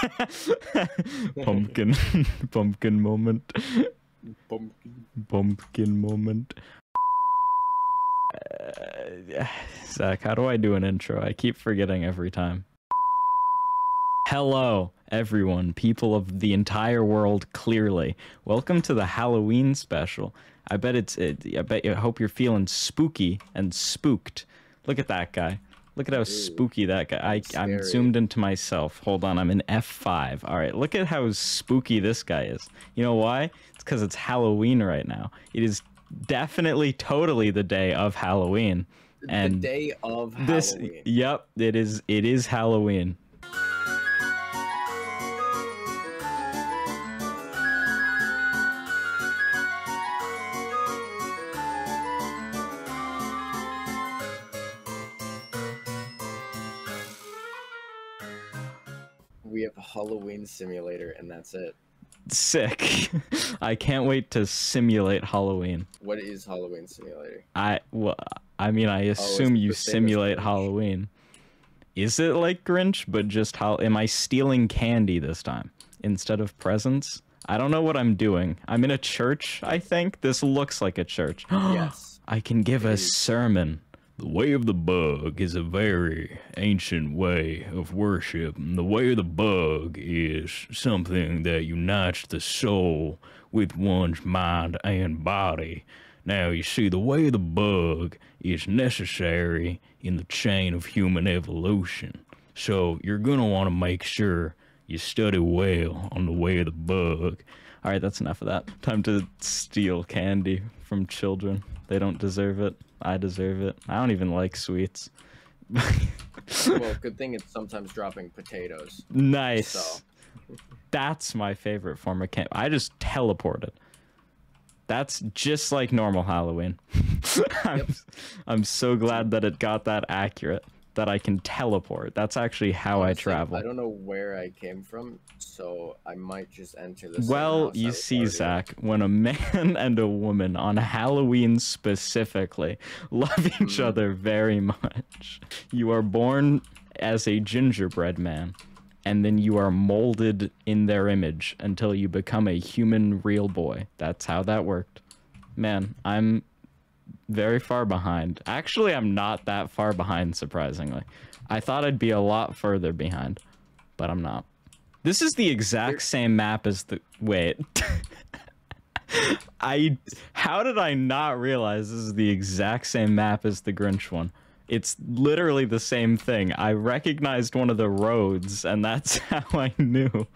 pumpkin, pumpkin moment, Pumpkin. pumpkin moment. Uh, Zach, how do I do an intro? I keep forgetting every time. Hello, everyone, people of the entire world. Clearly, welcome to the Halloween special. I bet it's. It, I bet. I hope you're feeling spooky and spooked. Look at that guy. Look at how spooky that guy. I, I'm zoomed into myself. Hold on, I'm in F5. All right, look at how spooky this guy is. You know why? It's because it's Halloween right now. It is definitely, totally the day of Halloween. And the day of this, Halloween. yep, it is. It is Halloween. Halloween simulator, and that's it. Sick. I can't wait to simulate Halloween. What is Halloween simulator? I well, I mean, I oh, it's assume you same as simulate Halloween. Is it like Grinch, but just how? Am I stealing candy this time instead of presents? I don't know what I'm doing. I'm in a church. I think this looks like a church. yes. I can give a It is. sermon. The way of the bug is a very ancient way of worship. The way of the bug is something that unites the soul with one's mind and body. Now, you see, the way of the bug is necessary in the chain of human evolution. So, you're going to want to make sure you study well on the way of the bug. All right, that's enough of that. Time to steal candy from children. They don't deserve it. I deserve it. I don't even like sweets. well, good thing it's sometimes dropping potatoes. nice. So, That's my favorite form of camp. I just teleported. That's just like normal Halloween. I'm, Yep. I'm so glad that it got that accurate. That I can teleport. That's actually how I travel. I don't know where I came from, so I might just enter this. Well, you see, already. Zach, when a man and a woman on Halloween specifically love each Mhm. other very much, you are born as a gingerbread man, and then you are molded in their image until you become a human real boy. That's how that worked. Man, I'm very far behind. Actually, I'm not that far behind, surprisingly. I thought I'd be a lot further behind, but I'm not. This is the exact same map as the. Wait. I. How did I not realize this is the exact same map as the Grinch one? It's literally the same thing. I recognized one of the roads, and that's how I knew.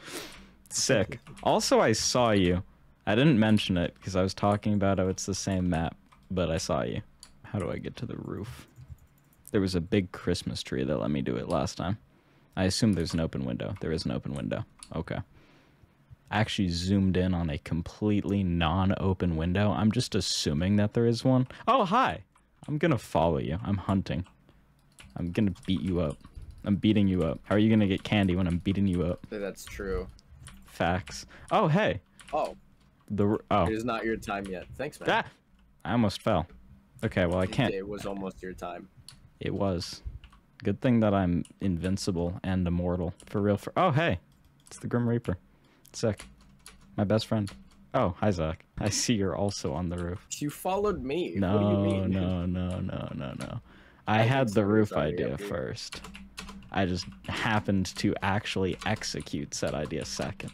Sick. Also, I saw you. I didn't mention it because I was talking about how it's the same map, but I saw you. How do I get to the roof? There was a big Christmas tree that let me do it last time. I assume there's an open window. There is an open window. Okay. I actually zoomed in on a completely non-open window. I'm just assuming that there is one. Oh, hi. I'm gonna follow you. I'm hunting. I'm gonna beat you up. I'm beating you up. How are you gonna get candy when I'm beating you up? That's true. Facts. Oh, hey. Oh, The oh. it is not your time yet. Thanks, man. Ah! I almost fell. Okay, well I can't. It was almost your time. It was. Good thing that I'm invincible and immortal. For real. For oh hey, it's the Grim Reaper. Sick. My best friend. Oh hi Zach. I see you're also on the roof. You followed me. No, what do you mean? no, no, no, no, no. I, I had the roof idea first. I just happened to actually execute said idea second.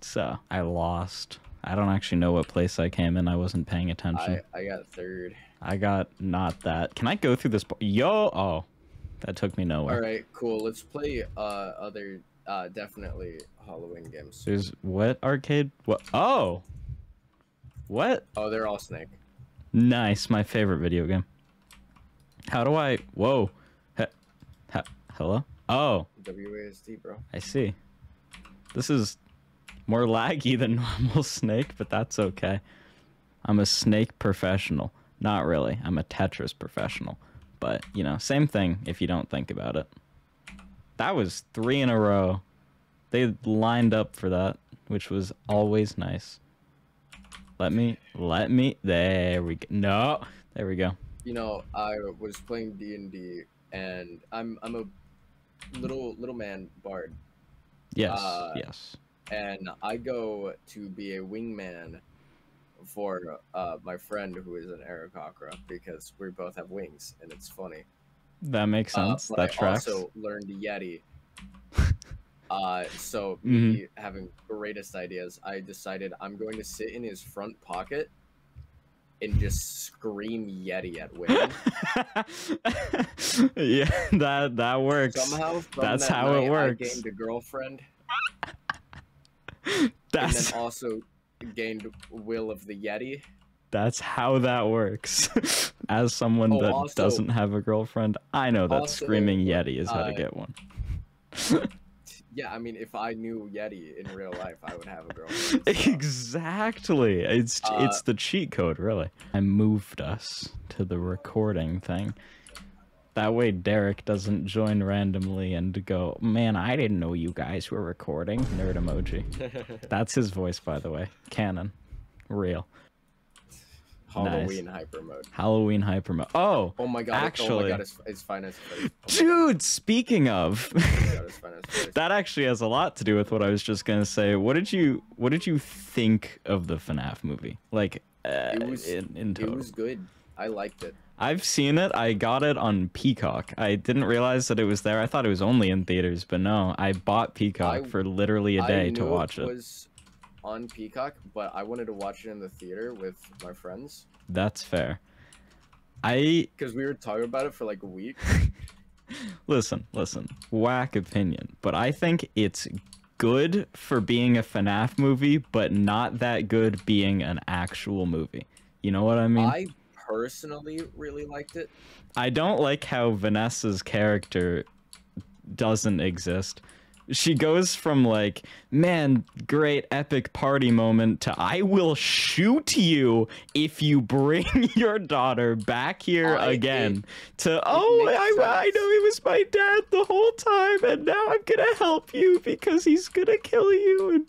So I lost. I don't actually know what place I came in. I wasn't paying attention. I, I got third. I got not that. Can I go through this? Yo, oh, that took me nowhere. All right, cool. Let's play uh other uh definitely Halloween games. There's what arcade? What? Oh, what? Oh, they're all Snake. Nice, my favorite video game. How do I? Whoa, he, he, hello? Oh, WASD, bro. I see. This is more laggy than normal Snake, but that's okay. I'm a Snake professional. Not really. I'm a Tetris professional. But, you know, same thing if you don't think about it. That was three in a row. They lined up for that, which was always nice. Let me, let me, there we go. No, there we go. You know, I was playing D and D, and I'm I'm a little little man bard. Yes, Uh, yes. And I go to be a wingman for uh, my friend who is an Aarakocra because we both have wings and it's funny. That makes Uh, sense. but that I tracks. also learned Yeti. Uh, so me having greatest ideas, I decided I'm going to sit in his front pocket and just scream Yeti at women. yeah, that that works. Somehow, That's that how it works. I gained a girlfriend, That's and then also gained will of the Yeti. that's how that works. As someone Oh, that also- doesn't have a girlfriend, I know that also, screaming Yeti is how to uh, get one. Yeah, I mean, if I knew Yeti in real life, I would have a girlfriend. so- Exactly. It's Uh, it's the cheat code, really. I moved us to the recording thing. That way Derek doesn't join randomly and go, "Man, I didn't know you guys were recording." Nerd emoji. That's his voice, by the way. Canon. Real. Halloween hyper mode. Halloween hyper mode. Oh, Oh my god! oh my Actually- god! It's, it's finance. Freddy. Oh dude. Speaking of, my god! It's finance. Freddy. that actually has a lot to do with what I was just gonna say. What did you What did you think of the FNAF movie? Like, uh, It was- in, in It was good. I liked it. I've seen it. I got it on Peacock. I didn't realize that it was there. I thought it was only in theaters, but no, I bought Peacock I- for literally a day to watch it. was on Peacock, but I wanted to watch it in the theater with my friends That's fair. I because we were talking about it for like a week. listen, listen. Whack opinion, but I think it's good for being a FNAF movie, but not that good being an actual movie. You know what I mean? I personally really liked it. I don't like how Vanessa's character doesn't exist. She goes from like, man, great epic party moment to I will shoot you if you bring your daughter back here I- again to oh I, I know he was my dad the whole time and now I'm gonna help you because he's gonna kill you and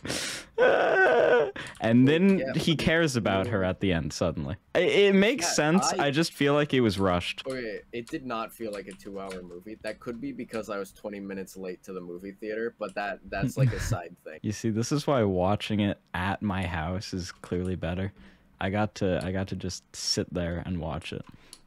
and then yeah, he cares about her at the end suddenly. It, it makes Yeah, sense. I- I just feel like it was rushed. Okay, it did not feel like a two-hour movie. That could be because I was 20 minutes late to the movie theater, but that that's like a side thing. You see, this is why watching it at my house is clearly better. I got to I got to just sit there and watch it.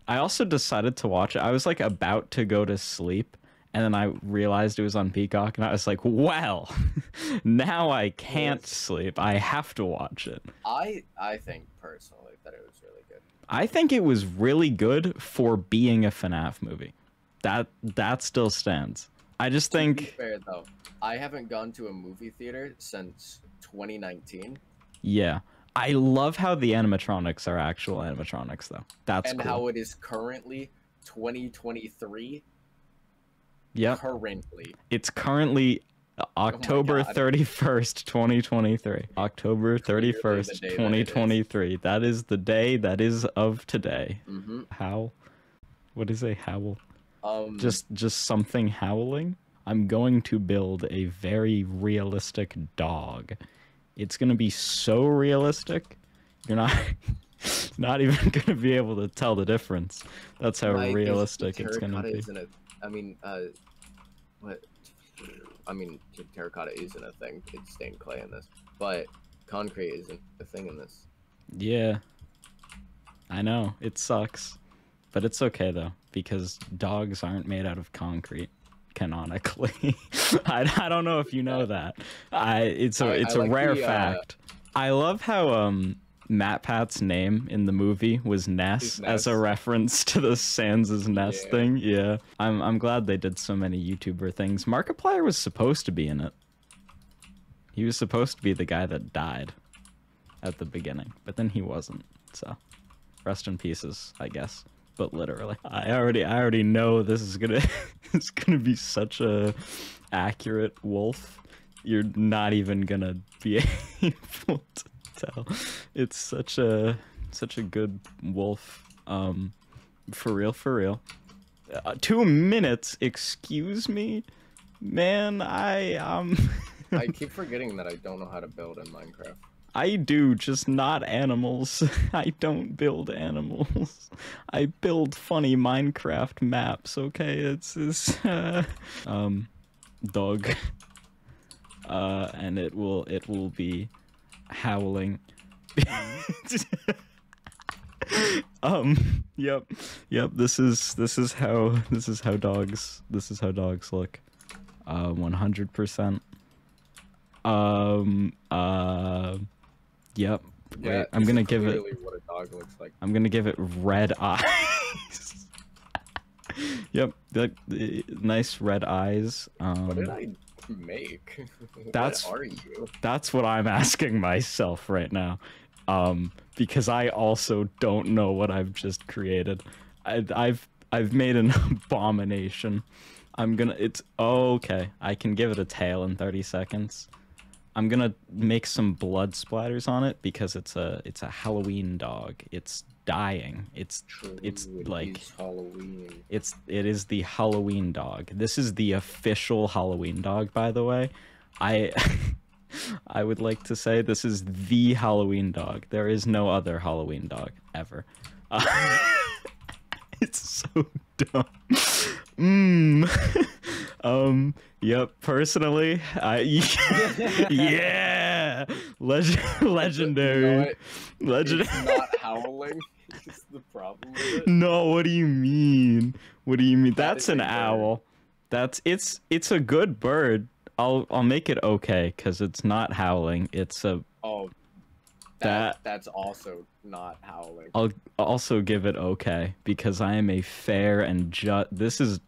I also decided to watch it. I was like about to go to sleep and then I realized it was on Peacock and I was like, "Well, now I can't sleep. I have to watch it." I I think personally that it was really good. I think it was really good for being a FNAF movie. That that still stands. I just To be think fair though, I haven't gone to a movie theater since 2019, yeah. I love how the animatronics are actual animatronics though. That's and cool. how it is currently 2023. Yep. Currently, It's currently October Oh 31st, 2023. October 31st, day that it is. 2023. That is the day that is of today. hmm Howl? What is a howl? um, Just just something howling? I'm going to build a very realistic dog. It's going to be so realistic. You're not not even going to be able to tell the difference. That's how like, realistic it's going to be. I mean, uh, what? I mean, terracotta isn't a thing. It's stained clay in this, but concrete isn't a thing in this. Yeah. I know, it sucks. But it's okay though, because dogs aren't made out of concrete, canonically. I, I don't know if you know that. I it's a I- it's I a like rare the, uh, fact. I love how um Matt Pat's name in the movie was Ness, Is as a reference to the Sans' Ness Yeah. thing. Yeah. I'm I'm glad they did so many YouTuber things. Markiplier was supposed to be in it. He was supposed to be the guy that died at the beginning, but then he wasn't. So, rest in pieces, I guess. But literally, I already, I already know this is gonna, it's gonna be such a accurate wolf. You're not even gonna be able to tell. It's such a, such a good wolf. Um, for real, for real. Uh, two minutes. Excuse me, man. I um. I keep forgetting that I don't know how to build in Minecraft. I do, just not animals. I don't build animals. I build funny Minecraft maps, okay? It's, this, uh, um, dog. uh, and it will it will be howling. um. Yep. Yep. This is this is how this is how dogs this is how dogs look. Uh. One hundred percent. Um. Uh. Yep. Yeah, I'm gonna give it. what a dog looks like. I'm gonna give it red eyes. yep, that uh, nice red eyes. What did Um, I make? That's- what are you? that's what I'm asking myself right now, um, because I also don't know what I've just created. I, I've I've made an abomination. I'm gonna. It's okay. I can give it a tail in 30 seconds. I'm gonna make some blood splatters on it because it's a it's a Halloween dog. It's dying. It's it's it like Halloween. It's it is the Halloween dog. This is the official Halloween dog, by the way. I I would like to say this is the Halloween dog. There is no other Halloween dog ever. Uh, it's so dumb. Mmm. um. Yep. Personally, I yeah. Leg- legendary. You know what? Legend. It's not howling. It's the problem with it. No, what do you mean? What do you mean? That That's an a bird. owl. That's it's it's a good bird. I'll I'll make it okay cuz it's not howling. It's a Oh, That- that, that's also not howling. I'll also give it okay because I am a fair and just This is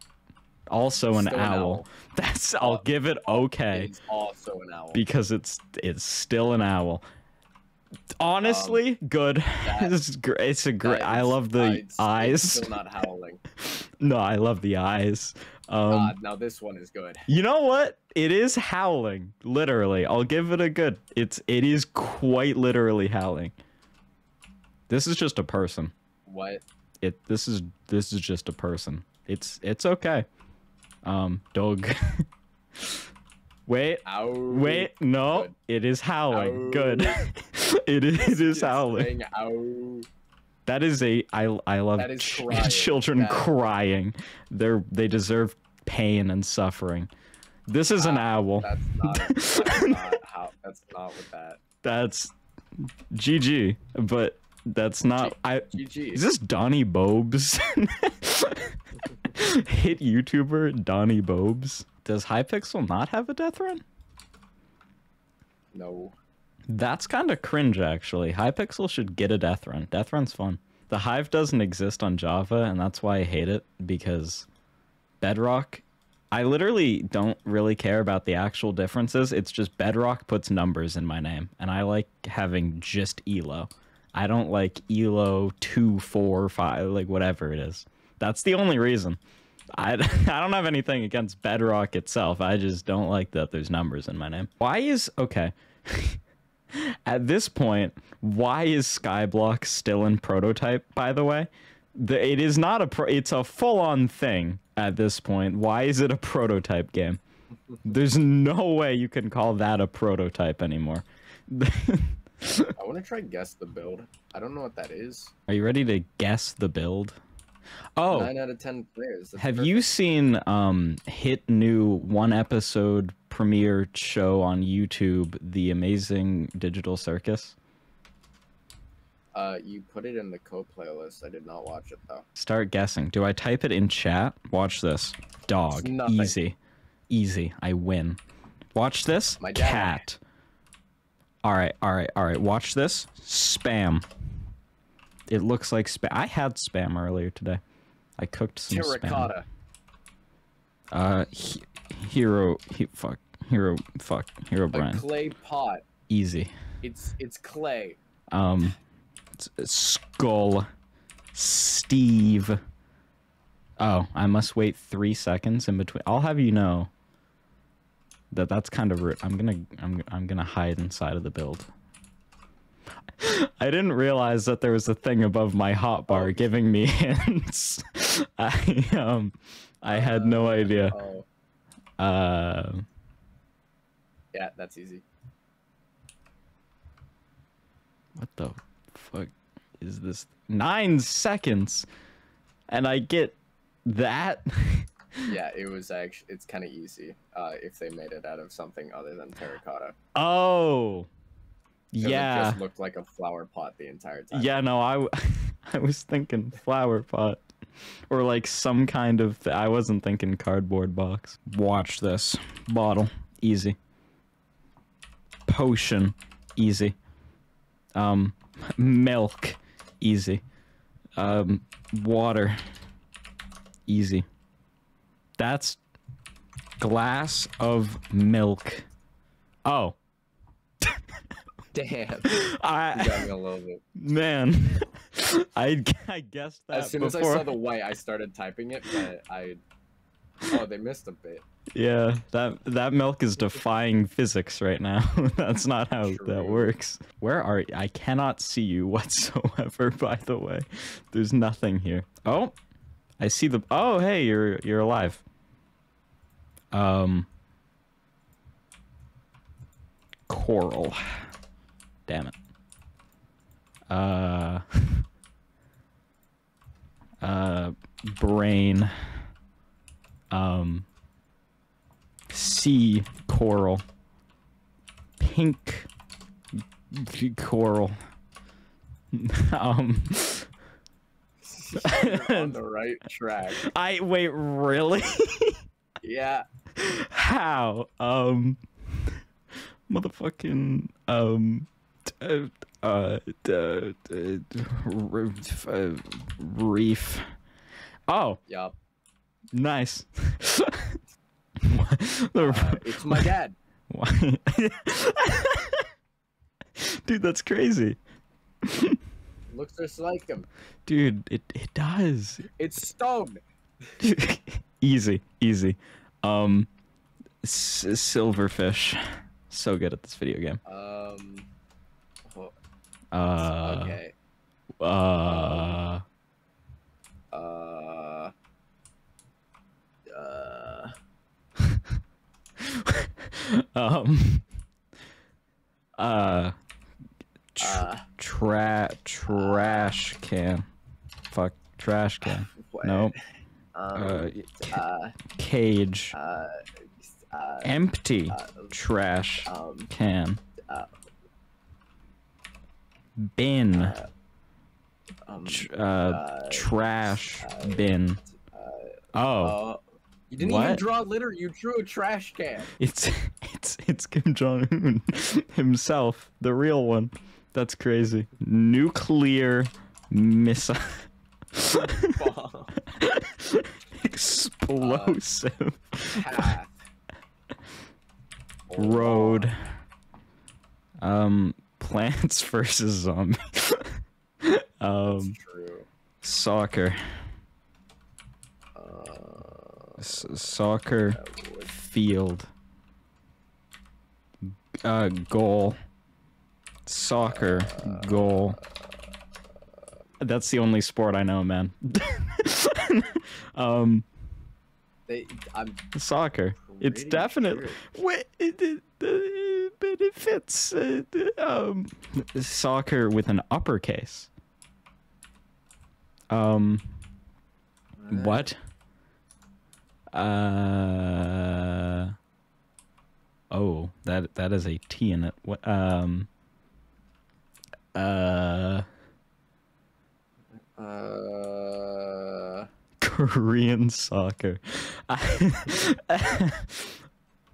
also an Still an owl. owl. That's I'll give it okay It's also an owl. because it's it's still an owl. Honestly, good. that- it's great. It's a great. I love the it's- eyes. It's still not howling. No, I love the eyes. Um, Ah, now this one is good. You know what? It is howling. Literally. I'll give it a good. It's it is quite literally howling. This is just a person. What? It this is this is just a person. It's it's okay. Um dog. wait. Ow. Wait, no. Good. It is howling. Ow. Good. it is, it is Just howling. That is a I I love ch- crying. children That- crying. They're they deserve pain and suffering. This is an Ah, owl. That's not. That's not how. That's not what that. That's GG, but that's not. I GG. is this Donnie Bobes? Hit YouTuber Donnie Bobes. Does Hypixel not have a death run? No. That's kind of cringe, actually. Hypixel should get a death run. Death run's fun. The Hive doesn't exist on Java, and that's why I hate it because Bedrock. I literally don't really care about the actual differences. It's just Bedrock puts numbers in my name, and I like having just Elo. I don't like Elo two, four, five, like whatever it is. That's the only reason. I, I don't have anything against Bedrock itself. I just don't like that there's numbers in my name. Why is okay? At this point, why is Skyblock still in prototype? By the way, the, it is not a pro. It's a full-on thing at this point. Why is it a prototype game? There's no way you can call that a prototype anymore. I want to try guess the build. I don't know what that is. Are you ready to guess the build? Oh, Nine out of ten players. That's Have you seen um hit new one episode premiere show on YouTube, The Amazing Digital Circus? Uh, you put it in the co playlist. I did not watch it though. Start guessing. Do I type it in chat? Watch this. Dog. Easy. Easy. I win. Watch this. My dad. Cat. All right, all right, all right. Watch this. Spam. It looks like spam. I had spam earlier today. I cooked some spam. Terracotta. Uh, he- hero. He, fuck. Hero. Fuck. Hero A clay pot. Easy. It's it's clay. Um, skull. Steve. Oh, I must wait three seconds in between. I'll have you know that that's kind of rude. I'm gonna I'm I'm gonna hide inside of the build. I didn't realize that there was a thing above my hotbar Oh. giving me hints. I um I had no idea. Oh, Uh, yeah, that's easy. what the fuck is this? Nine seconds, and I get that. Yeah, it was actually it's kind of easy uh, if they made it out of something other than terracotta. Oh. 'Cause It Yeah. just looked like a flower pot the entire time. Yeah, no, I, w- I was thinking flower pot. Or like some kind of. Th- I wasn't thinking cardboard box. Watch this. Bottle. Easy. Potion. Easy. Um, milk. Easy. Um, water. Easy. That's glass of milk. Oh. Damn. I. You got me a little bit. Man, I I guessed that As soon before. as I saw the white, I started typing it, but I. Oh, they missed a bit. Yeah, that that milk is defying physics right now. That's not how that works. Where are you? I cannot see you whatsoever. By the way, there's nothing here. Oh, I see the. Oh, hey, you're you're alive. Um, coral. Damn it. Uh. Uh, brain. Um sea coral pink coral um on the right track. i wait really Yeah. how um motherfucking um uh uh, uh, reef, reef oh Yup. Nice Uh, it's my dad. Why? Dude, that's crazy. Looks just like him. Dude, it, it does. It's Stone. easy, easy. Um, s- silverfish. So good at this video game. Um. oh, Uh, okay. uh, Uh. Uh. um, uh, tr- Uh. tra- trash can. Fuck, trash can. What? No, Um, uh, uh, cage. uh, uh, Empty uh, trash um, can. uh, Bin. uh, um, Tr- trash bin. Oh, you didn't even draw litter. You drew a trash can. it's it's it's Kim Jong Un himself, the real one. That's crazy. Nuclear missile. Explosive Path. road. Um, Plants versus Zombies. That's um, true. soccer. Uh, S- soccer field. Uh, goal. Soccer goal. That's the only sport I know, man. um, they, I'm soccer. It's definitely. sure. Wait, it, it, but it fits. Uh, um, soccer with an uppercase. Um, what? Uh. Oh, that that is a T in it. What? Um. Uh. Uh, Korean soccer.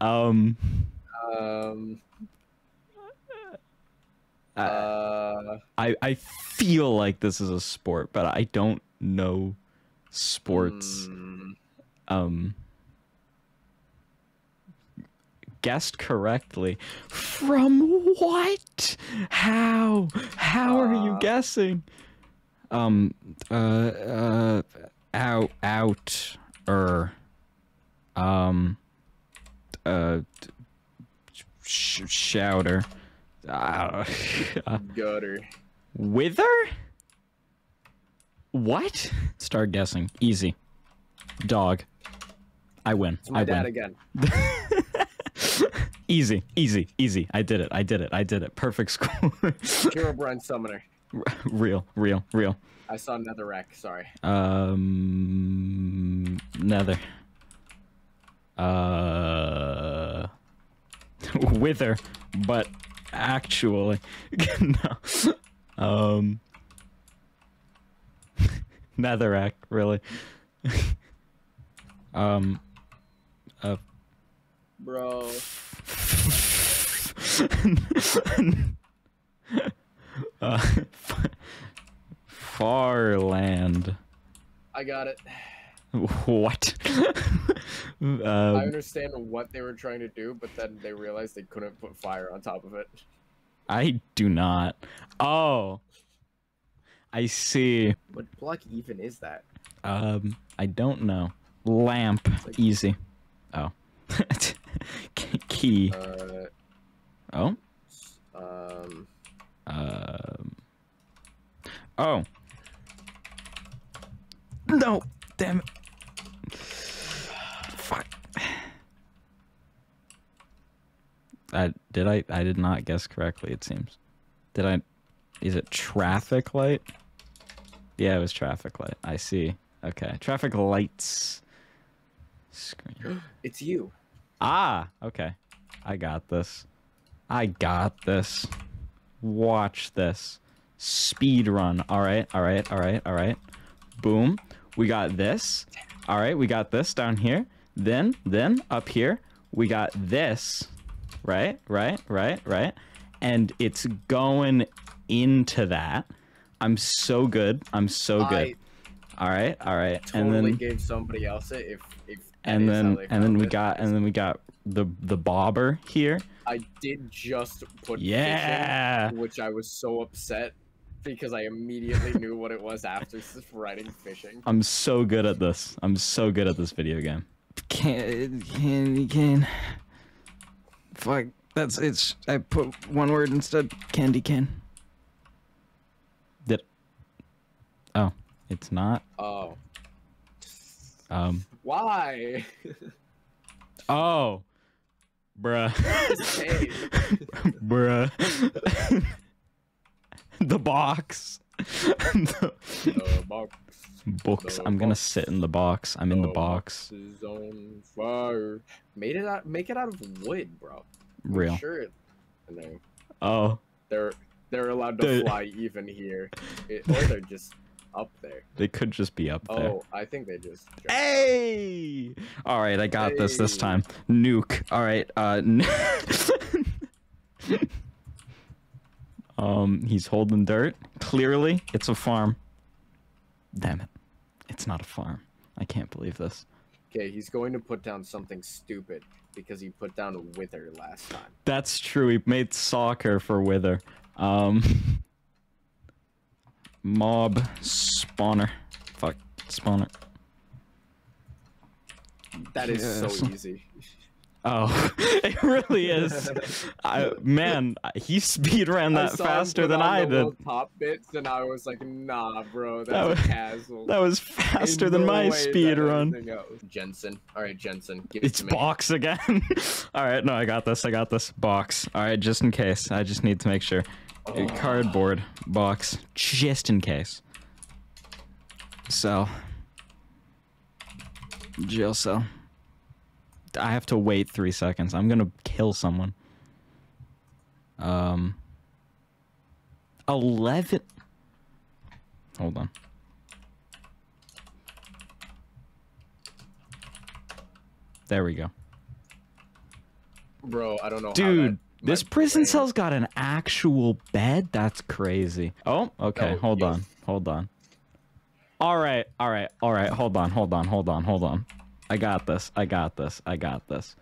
um. um, Uh, I I feel like this is a sport, but I don't know sports. mm, Um. Guessed correctly. From what? How? How are you Uh, guessing? Um. Uh. Uh. Out. Out. Er. Um. Uh. Sh- shouter. Uh, gutter. Wither? What? Start guessing. Easy. Dog. I win. It's my I dad win. again. easy, easy, easy. I did it. I did it. I did it. Perfect score. Herobrine Summoner. real, real, real. I saw another Netherrack. Sorry. Um, nether. Uh, wither, but actually, no. Um, netherrack, really. um, uh, Bro. uh, Farland. I got it. What? I um, understand what they were trying to do, but then they realized they couldn't put fire on top of it. I do not. Oh, I see. What block even is that? Um, I don't know. Lamp, like- easy. Oh, key. Uh, Oh, um, um. Oh. No, damn it. Fuck. I did I I did not guess correctly. It seems. Did I? Is it traffic light? Yeah, it was traffic light. I see. Okay, traffic lights. Screen. it's you. Ah, okay. I got this. I got this. Watch this. Speed run. All right, all right, all right, all right. Boom. We got this. All right, we got this down here. Then, then up here, we got this. Right, right, right, right. And it's going into that. I'm so good. I'm so good. I All right, all right. totally and then gave somebody else it. If if that and then and then we got and then we got the the bobber here. I did just put Yeah. fishing, which I was so upset because I immediately knew what it was after s- writing fishing. I'm so good at this. I'm so good at this video game. Can candy cane. Fuck. That's it's. I put one word instead. Candy cane. Did. Oh, it's not. Oh, Um. Why? Oh. Bruh. Bruh. the box. the the box, books. The I'm gonna sit in the box. I'm in the the box. is on fire. Made it out. Make it out of wood, bro. I'm Real. Sure. Oh. they're they're allowed to fly even here, it, or they're just up there. They could just be up there. Oh, I think they just. Hey! All right, I got this this time. Nuke. All right. Uh. um. He's holding dirt. Clearly, it's a farm. Damn it! It's not a farm. I can't believe this. Okay, he's going to put down something stupid because he put down a wither last time. That's true. He made soccer for Wither. Um. Mob spawner. Fuck spawner. That is Yes. so easy. Oh, it really is. I, man, he speed ran that faster than I did. top bits, and I was like, "Nah, bro, That was- a castle." That was faster than my speed run. Jensen, all right, Jensen, give it It's to me. box again. All right, no, I got this. I got this box. All right, just in case. I just need to make sure. A Cardboard box, just in case. Cell. Jail cell. I have to wait three seconds. I'm gonna kill someone. Um. Eleven. Hold on. There we go. Bro, I don't know. how Dude, this prison cell's got an actual bed? That's crazy. Oh, okay. No, hold you- on. Hold on. All right. All right. All right. Hold on. Hold on. Hold on. Hold on. I got this. I got this. I got this.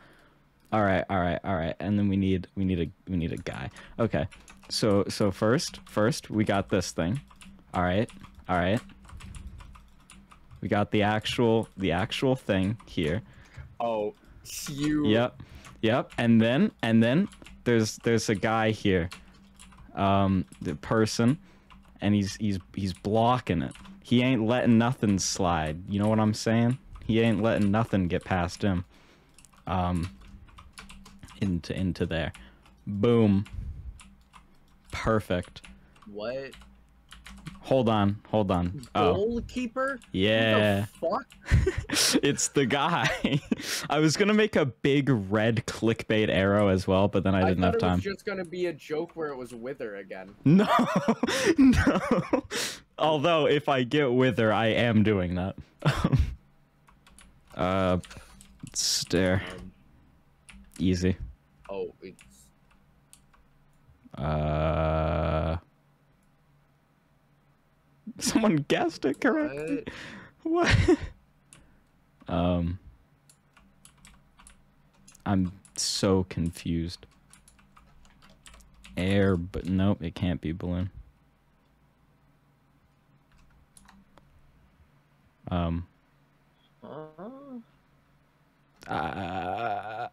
All right. All right. All right. And then we need we need a we need a guy. Okay. So so first first we got this thing. All right. All right. We got the actual the actual thing here. Oh, you. Yep. Yep. And then and then there's there's a guy here. Um the person and he's he's he's blocking it. He ain't letting nothing slide. You know what I'm saying? He ain't letting nothing get past him. Um into into there. Boom. Perfect. What? Hold on, hold on. Oh, Goalkeeper? yeah. What the fuck? it's the guy. I was gonna make a big red clickbait arrow as well, but then I didn't thought have it time. was just gonna be a joke where it was Wither again. No, no. Although if I get Wither, I am doing that. uh, stare. Easy. oh, it's Uh, someone guessed it correctly. what? What? um, I'm so confused. Air, but nope, it can't be balloon. Um, Huh? uh,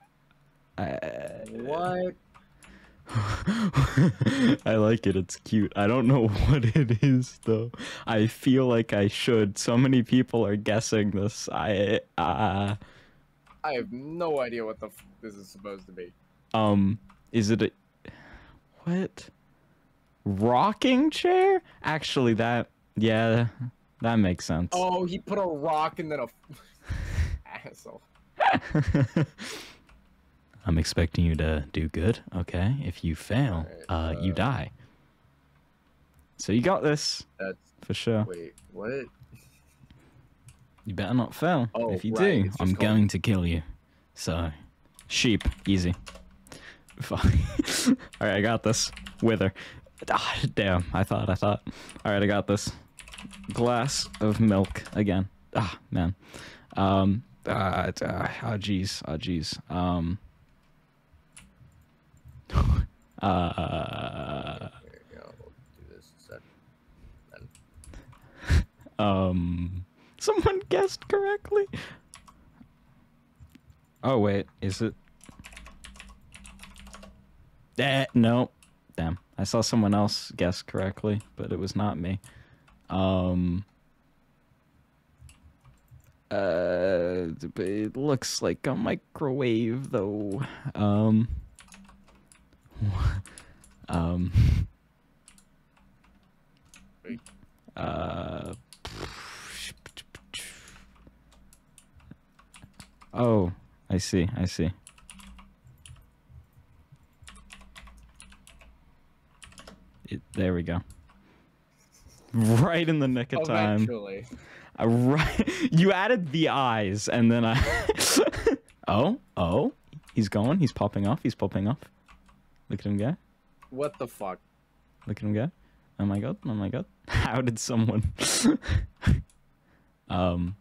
What? I like it. It's cute. I don't know what it is though. I feel like I should. So many people are guessing this. I uh I have no idea what the f- this is supposed to be. um is it a what? Rocking chair? Actually that yeah, that makes sense. Oh, he put a rock and then a asshole. I'm expecting you to do good, okay? If you fail, uh, Alright, you uh, die. So you got this That's for sure. wait, what? You better not fail. Oh, if you right, do, I'm called- going to kill you. So, sheep, easy. Fine. All right, I got this. Wither. Ah, damn, I thought, I thought. All right, I got this. Glass of milk again. Ah, man. Um. Ah, it's, ah, oh, jeez. Oh, jeez. Um. Uh. Um, someone guessed correctly. Oh wait, is it? Eh, no. Damn, I saw someone else guess correctly, but it was not me. Um. Uh, it looks like a microwave though. Um. Um. Uh. Oh, I see. I see. It, there we go. Right in the nick of time. eventually. Uh, right. You added the eyes, and then I. oh, oh, he's going. He's popping off. He's popping off. Look at him go. What the fuck? Look at him go. Oh my god. Oh my god. How did someone? um.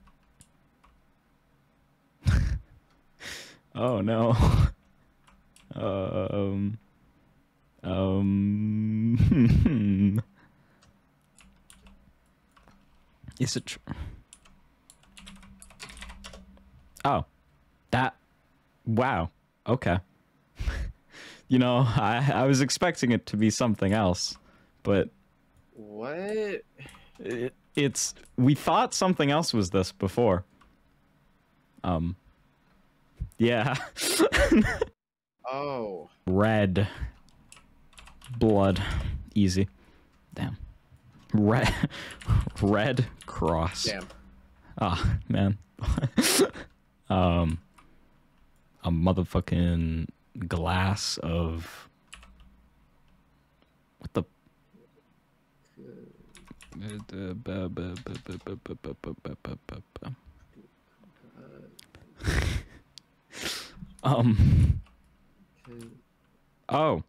oh no. um. Um. Is it? true? oh, that. Wow. Okay. You know, I I was expecting it to be something else, but What? it, it's we thought something else was this before. Um. Yeah. Oh. Red. Blood. Easy. Damn. Red. Red cross. Damn. Ah, man. um, a motherfucking glass of what the. Um. Oh.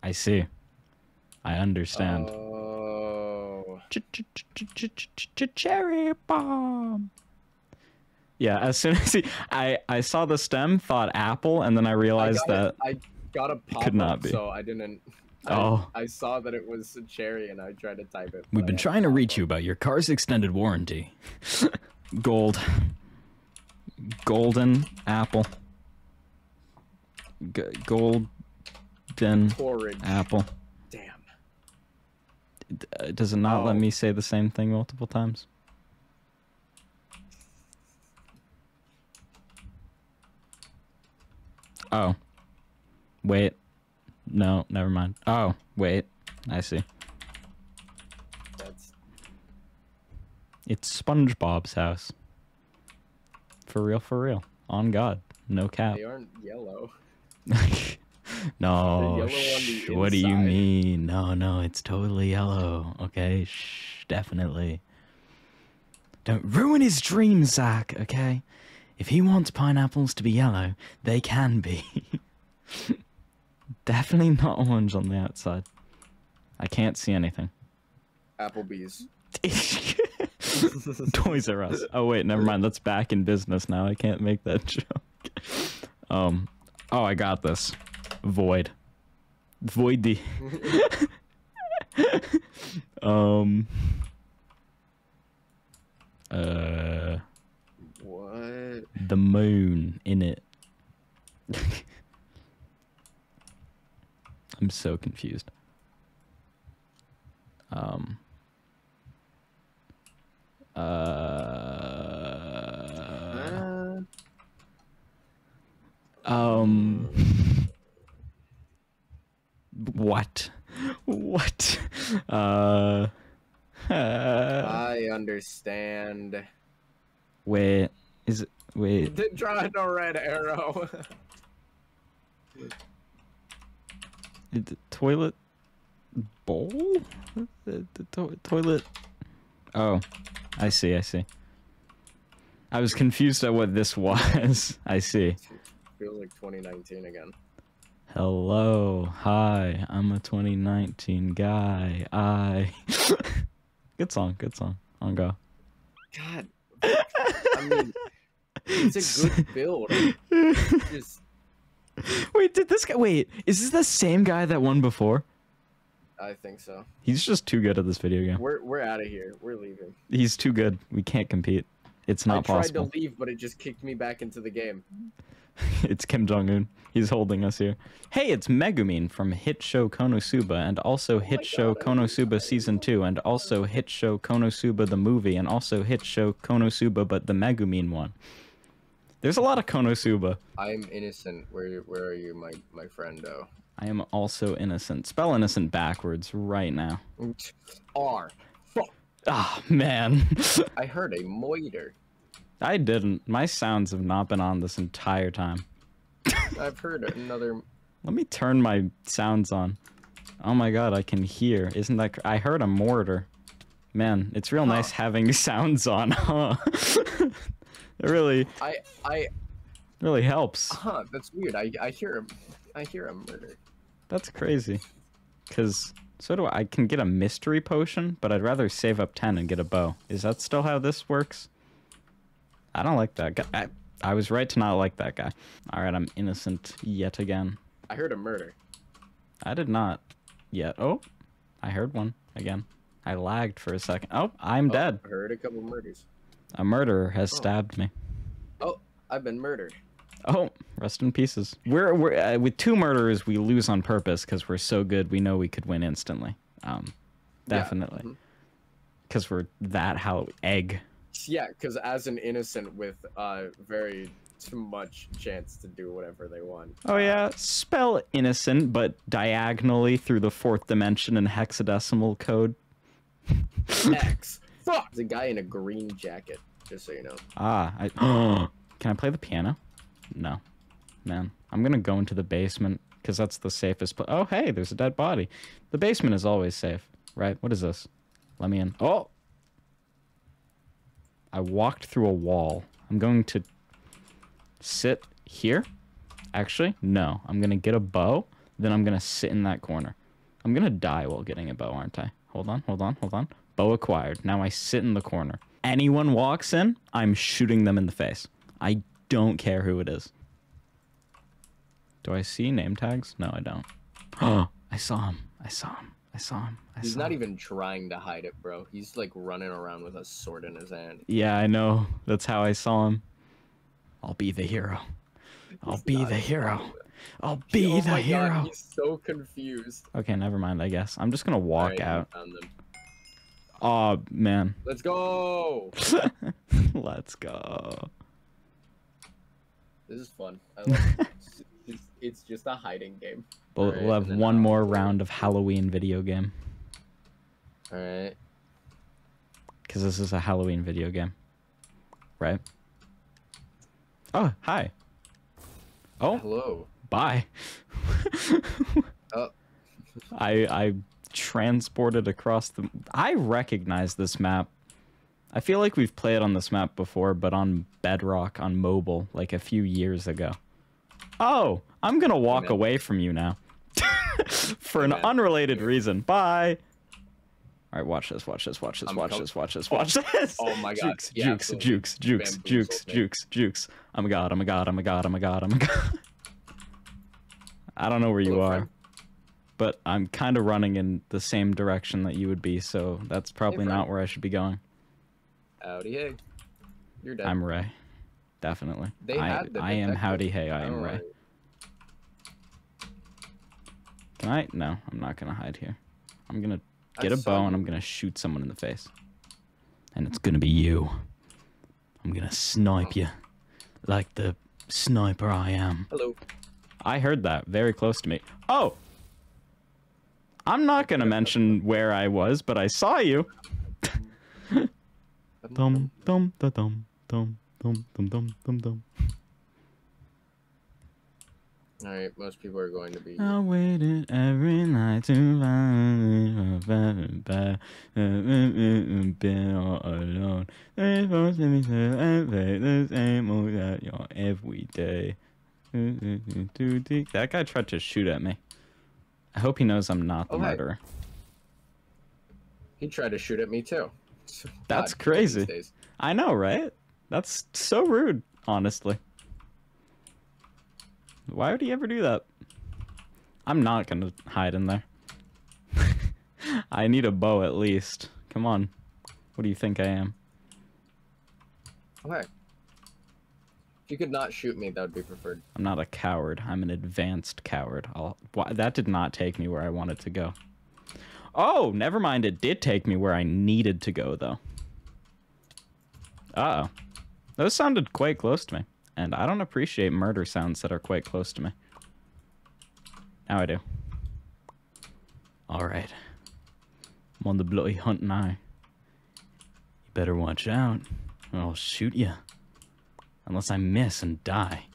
I see. I understand. Oh. cherry bomb. Yeah, as soon as he, I I saw the stem, thought apple, and then I I realized got that it- I got a pop could not up, be. so I didn't. I, Oh. I saw that it was a cherry, and I tried to type it. we've been trying to pop reach you about your car's extended warranty. Gold, golden apple, G- golden Porridge. apple. Damn. D- uh, Does it not let Oh. me say the same thing multiple times? Oh. Wait. No, never mind. Oh, wait. I see. That's... It's SpongeBob's house. For real, for real. On God. No cap. They aren't yellow. no. Shh, what do you mean? No, no, it's totally yellow. Okay, shh, definitely. Don't ruin his dream, Zach, okay? If he wants pineapples to be yellow, they can be. definitely not orange on the outside. I can't see anything. Applebee's. Toys R Us. Oh wait, never mind. That's back in business now. I can't make that joke. Um. Oh, I got this. Void. Void the. um. Uh. What? The moon in it. I'm so confused. Um. Uh. Uh, Um. What? What? Uh. uh I understand. Wait. Is it? Wait. Did draw no red arrow. The toilet bowl? The, the to- toilet. Oh, I see. I see. I was confused at what this was. I see. Feels like 2019 again. Hello. Hi. I'm a 2019 guy. I. good song. Good song. On go. God. I mean, it's a good build. Just, Wait, did this guy? Wait, is this the same guy that won before? I think so. He's just too good at this video game. We're we're out of here. We're leaving. He's too good. We can't compete. It's not possible. I tried to leave, but it just kicked me back into the game. it's Kim Jong Un. He's holding us here. Hey, it's Megumin from hit show Konosuba, and also hit Oh show God, Konosuba season two, and also hit show Konosuba the movie, and also hit show Konosuba, but the Megumin one. There's a lot of Konosuba. I'm innocent. Where where are you, my my friendo? I am also innocent. Spell innocent backwards right now. R. Fuck. Ah, man. I heard a moiter. I didn't. My sounds have not been on this entire time. I've heard another. Let me turn my sounds on. Oh my god, I can hear. Isn't that? I heard a mortar. Man, it's real nice having sounds on, huh? it really, I I. really helps. Huh. That's weird. I I hear a. I hear a murder. That's crazy. Cause so do I. I can get a mystery potion, but I'd rather save up ten and get a bow. Is that still how this works? I don't like that guy. I, I was right to not like that guy. All right, I'm innocent yet again. I heard a murder. I did not yet. Oh, I heard one again. I lagged for a second. Oh, I'm Oh, dead. I heard a couple murders. A murderer has Oh. stabbed me. Oh, I've been murdered. Oh, rest in pieces. We're we're uh, with two murderers. We lose on purpose because we're so good. We know we could win instantly. Um, Yeah, definitely. Because we're that how egg. Yeah, because as an innocent with uh very too much chance to do whatever they want. Oh yeah, spell innocent, but diagonally through the fourth dimension in hexadecimal code. X. Fuck. There's a guy in a green jacket. Just so you know. Ah, I. Can I play the piano? No, man. I'm gonna go into the basement because that's the safest place. Oh, hey, there's a dead body. The basement is always safe, right? What is this? Let me in. Oh, I walked through a wall. I'm going to sit here. Actually, no. I'm gonna get a bow. Then I'm gonna sit in that corner. I'm gonna die while getting a bow, aren't I? Hold on, hold on, hold on. Bow acquired. Now I sit in the corner. Anyone walks in, I'm shooting them in the face. I don't care who it is. Do I see name tags? No, I don't. Oh, I saw him. I saw him. I saw him. I He's saw not him. even trying to hide it, bro. He's like running around with a sword in his hand. Yeah, I know. That's how I saw him. I'll be the hero. I'll He's be the hero. I'll be oh the my hero. God, he's so confused. Okay, never mind, I guess. I'm just gonna walk Alright, you out. Oh, man. Let's go. Let's go. This is fun. I it. It's, just a hiding game. We'll, we'll have one I'll more round of Halloween video game. All right. Because this is a Halloween video game. Right? Oh, hi. Oh, Hello. bye. Oh. I I transported across the. I recognize this map. I feel like we've played on this map before, but on Bedrock on mobile, like a few years ago. Oh, I'm gonna walk away from you now, for an unrelated reason. Bye. All right, watch this, watch this, watch this, watch this, watch this, watch this. Oh my God, Jukes, jukes, jukes, jukes, jukes, jukes, jukes. I'm a god, I'm a god, I'm a god, I'm a god, I'm a god. I don't know where you are but I'm kind of running in the same direction that you would be, so that's probably not where I should be going. Howdy, hey. You're dead. I'm Ray. Definitely. They I, had the I am howdy hey, I am Ray. Can I? No, I'm not gonna hide here. I'm gonna get a bow and I'm gonna shoot someone in the face. And it's gonna be you. I'm gonna snipe you. Like the sniper I am. Hello. I heard that very close to me. Oh! I'm not gonna mention where I was, but I saw you. Dum dum da dum dum dum dum dum dum dum. All right, most people are going to be. I waited every night to find been all alone. They supposed to be said and play the same old that y'all every day. That guy tried to shoot at me. I hope he knows I'm not the Oh, hey. murderer. He tried to shoot at me too. That's God, crazy. I know, right? That's so rude, honestly. Why would he ever do that? I'm not gonna hide in there. I need a bow at least. Come on. What do you think I am? Okay. If you could not shoot me, that would be preferred. I'm not a coward. I'm an advanced coward. I'll, why, that did not take me where I wanted to go. Oh, never mind. It did take me where I needed to go, though. Uh oh. Those sounded quite close to me. And I don't appreciate murder sounds that are quite close to me. Now I do. Alright. I'm on the bloody hunt now. You better watch out, or I'll shoot you. Unless I miss and die.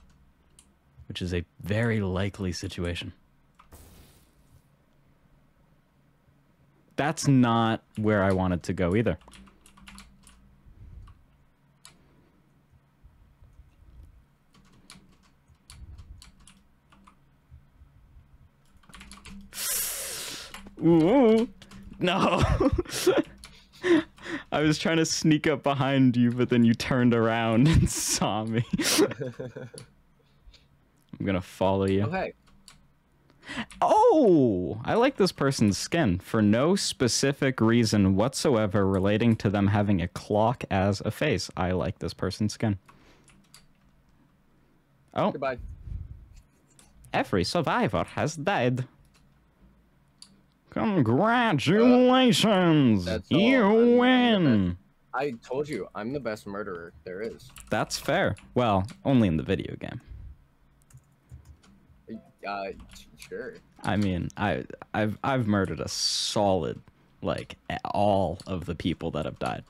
Which is a very likely situation. That's not where I wanted to go either. Ooh, no. I was trying to sneak up behind you, but then you turned around and saw me. I'm gonna follow you. Okay. Oh, I like this person's skin for no specific reason whatsoever relating to them having a clock as a face. I like this person's skin. Oh, Goodbye. every survivor has died. Congratulations! All. you I'm- win! I told you, I'm the best murderer there is. That's fair. Well, only in the video game. Uh, sure. I mean, I I've I've murdered a solid like all of the people that have died.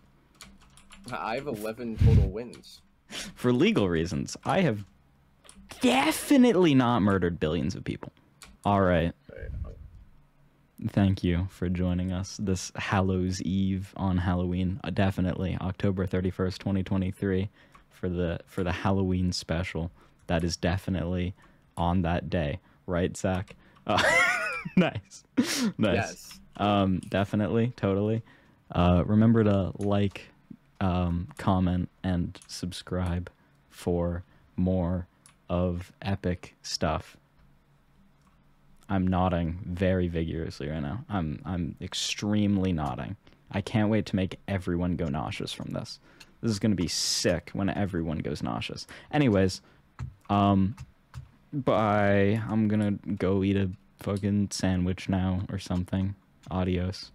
I have 11 total wins. For legal reasons, I have definitely not murdered billions of people. All right. Right. Thank you for joining us this Hallows Eve on Halloween. Uh, definitely October 31st, 2023 for the for the Halloween special. That is definitely on that day, right, Zack? Uh, nice. nice. Yes. Um, definitely, totally. Uh, remember to like, um, comment, and subscribe for more of epic stuff. I'm nodding very vigorously right now. I'm I'm extremely nodding. I can't wait to make everyone go nauseous from this. This is gonna be sick when everyone goes nauseous. Anyways, um, bye. I'm gonna go eat a fucking sandwich now or something. Adios.